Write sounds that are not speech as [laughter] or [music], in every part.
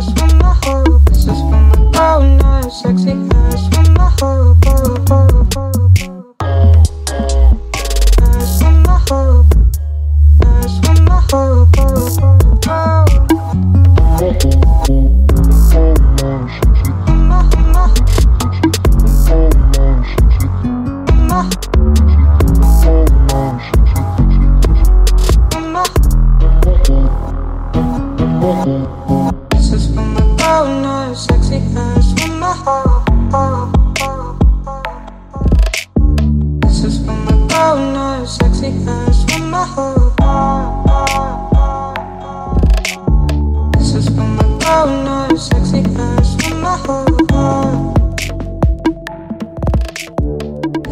eyes, from my hope, this is from my bow, now sexy eyes, from my hope. Sexy ass with my whole This is for my brown sexy ass with my whole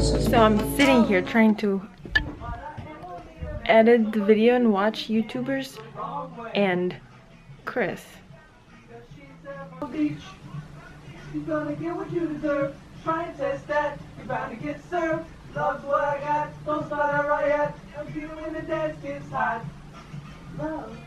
So I'm sitting here trying to edit the video and watch YouTubers and Chris. Beach. You're gonna get what you deserve. Try and test that. You're bound to get served.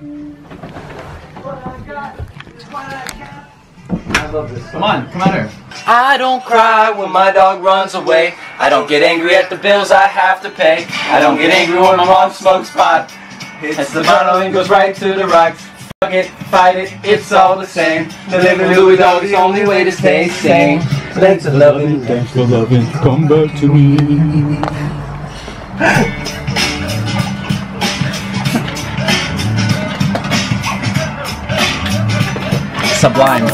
I got. Is what I got. Come on, come on here. I don't cry when my dog runs away. I don't get angry at the bills I have to pay. I don't get angry when I'm on smoke spot. It's the bottle and goes right to the rocks. Fuck it, fight it, it's all the same. To live in Louis dog is the only way to stay sane. Thanks for loving. Thanks for loving. Come back to me. [laughs] Sublime.